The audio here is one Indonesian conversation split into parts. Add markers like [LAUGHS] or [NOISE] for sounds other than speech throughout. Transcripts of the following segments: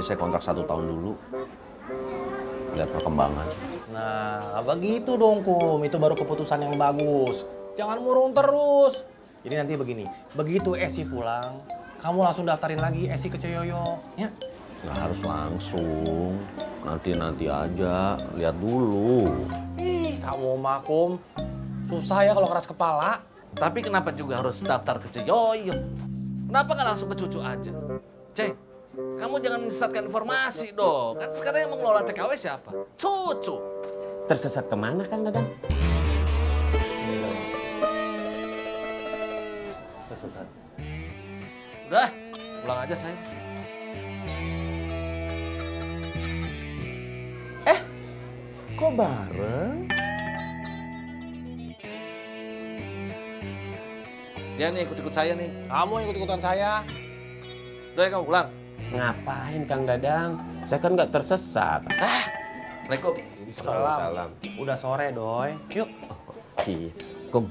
nanti saya kontrak satu tahun dulu. Lihat perkembangan. Nah, begitu dong, Kum. Itu baru keputusan yang bagus. Jangan murung terus. Jadi nanti begini, begitu Esi pulang, kamu langsung daftarin lagi Esi ke Ceyoyo. Ya? Nggak harus langsung. Nanti-nanti aja. Lihat dulu. Ih, kamu mah, Kum. Susah ya kalau keras kepala. Tapi kenapa juga harus daftar ke Ceyoyo? Kenapa nggak langsung ke Cucu aja? Ceng, kamu jangan menyesatkan informasi dong. Kan sekarang yang mengelola TKW siapa? Cucu. Tersesat ke mana Kang Dadang? Tersesat. Udah, pulang aja saya. Kok bareng? Dia nih ikut-ikut saya nih. Kamu ikut-ikutan saya. Udah ya kamu pulang. Ngapain Kang Dadang? Saya kan nggak tersesat. Assalamualaikum. Salam. Udah sore, Doy. Yuk. Iya. Kum,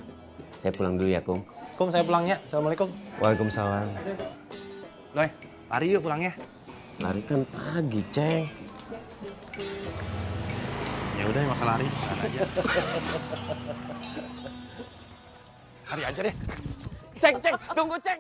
saya pulang dulu ya Kum. Kum, saya pulang ya. Assalamualaikum. Waalaikumsalam. Doy, lari yuk pulang ya. Lari kan pagi, Ceng. Ya udah, nggak usah lari. Sana aja. [LAUGHS] lari aja deh. Ceng, Ceng, tunggu Ceng.